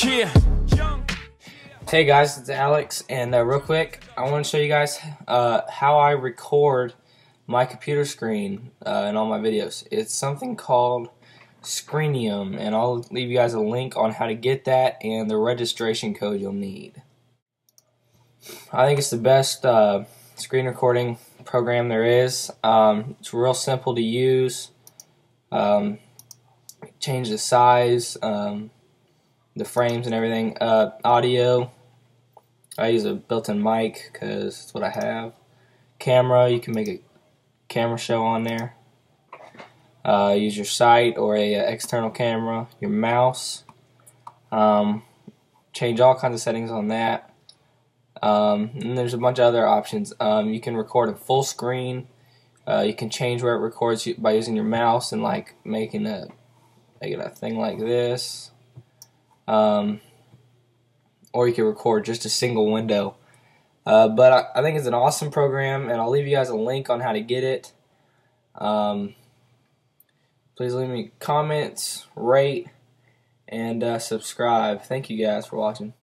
Hey guys, it's Alex, and uh, real quick, I want to show you guys uh, how I record my computer screen uh, in all my videos. It's something called Screenium, and I'll leave you guys a link on how to get that and the registration code you'll need. I think it's the best uh, screen recording program there is. Um, it's real simple to use. Um, change the size, um, the frames and everything. Uh, audio, I use a built-in mic because it's what I have. Camera, you can make a camera show on there. Uh, use your sight or a, a, external camera. Your mouse. Um, change all kinds of settings on that. Um, and there's a bunch of other options. Um, you can record a full screen. Uh, you can change where it records by using your mouse and like making a making a thing like this. Um, or you can record just a single window. Uh, but I, I, think it's an awesome program, and I'll leave you guys a link on how to get it. Um, please leave me comments, rate, and uh, subscribe. Thank you guys for watching.